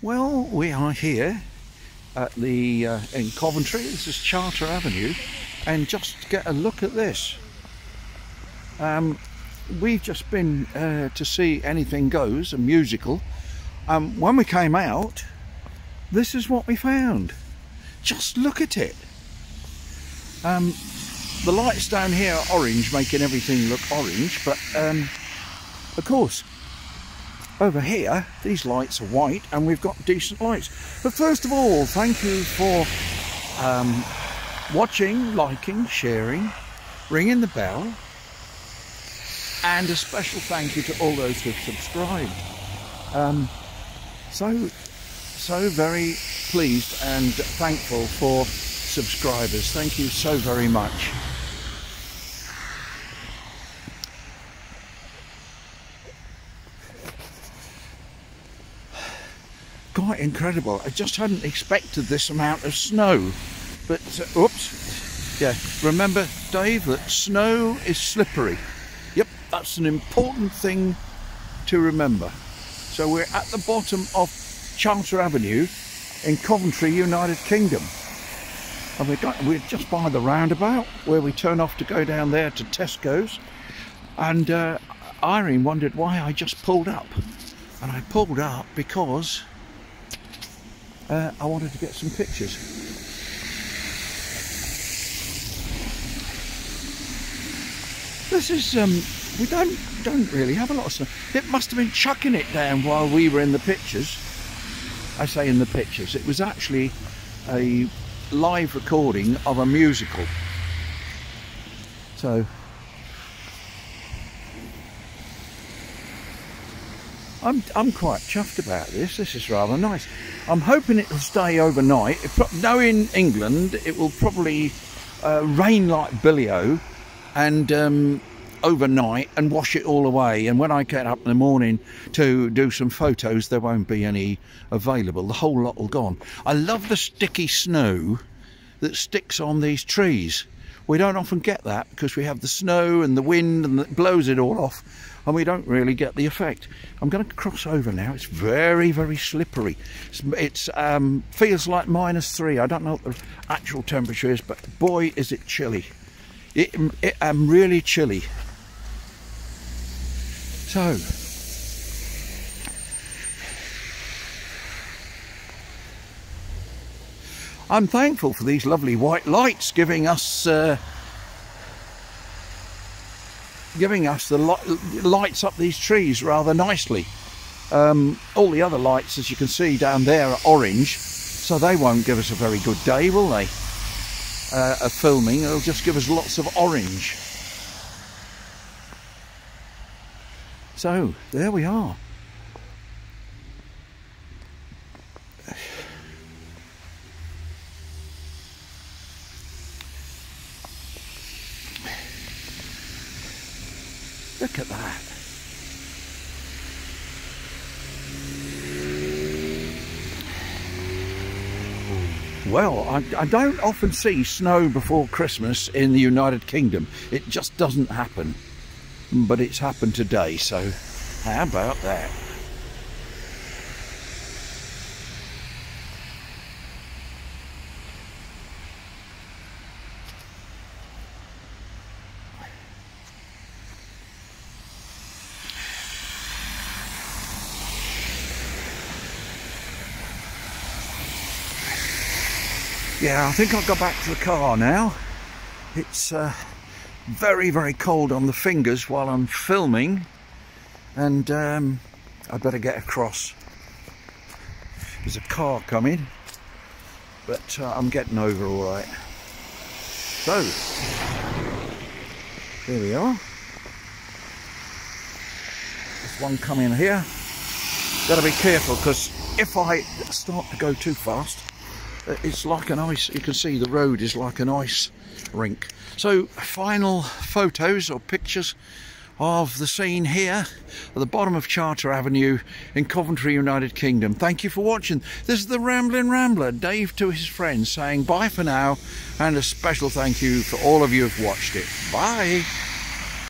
Well, we are here at the uh, in Coventry. This is Charter Avenue, and just get a look at this. Um, we've just been uh, to see Anything Goes, a musical. Um, when we came out, this is what we found. Just look at it. Um, the lights down here are orange, making everything look orange, but um, of course, over here, these lights are white and we've got decent lights. But first of all, thank you for um, watching, liking, sharing, ringing the bell, and a special thank you to all those who've subscribed. Um, so, so very pleased and thankful for subscribers. Thank you so very much. Quite incredible. I just hadn't expected this amount of snow. But, uh, oops, yeah, remember, Dave, that snow is slippery. Yep, that's an important thing to remember. So we're at the bottom of Charter Avenue in Coventry, United Kingdom. And we're, got, we're just by the roundabout where we turn off to go down there to Tesco's. And uh, Irene wondered why I just pulled up. And I pulled up because uh, I wanted to get some pictures. This is um, we don't don't really have a lot of snow. It must have been chucking it down while we were in the pictures. I say in the pictures. It was actually a live recording of a musical. So I'm, I'm quite chuffed about this. This is rather nice. I'm hoping it will stay overnight. knowing in England, it will probably uh, rain like billio and um, overnight and wash it all away. And when I get up in the morning to do some photos, there won't be any available. The whole lot will gone. I love the sticky snow that sticks on these trees. We don't often get that because we have the snow and the wind and it blows it all off and we don't really get the effect. I'm going to cross over now. It's very, very slippery. It's, it's um, feels like minus three. I don't know what the actual temperature is, but boy, is it chilly. It, it, I'm really chilly. So, I'm thankful for these lovely white lights giving us uh, giving us the lights up these trees rather nicely. Um, all the other lights, as you can see down there, are orange, so they won't give us a very good day, will they? Uh, of filming, it'll just give us lots of orange. So, there we are. Look at that. Well, I, I, don't often see snow before Christmas in the United Kingdom. It just doesn't happen. But it's happened today, so how about that? Yeah I think I'll go back to the car now. It's uh, very very cold on the fingers while I'm filming and um, I better get across. There's a car coming but uh, I'm getting over all right. So here we are. There's one coming here. Gotta be careful because if I start to go too fast Uh, it's like an ice you can see the road is like an ice rink so final photos or pictures of the scene here at the bottom of Charter Avenue in Coventry, United Kingdom. Thank you for watching. This is the Rambling Rambler, Dave to his friends, saying bye for now and a special thank you for all of you who've watched it. Bye.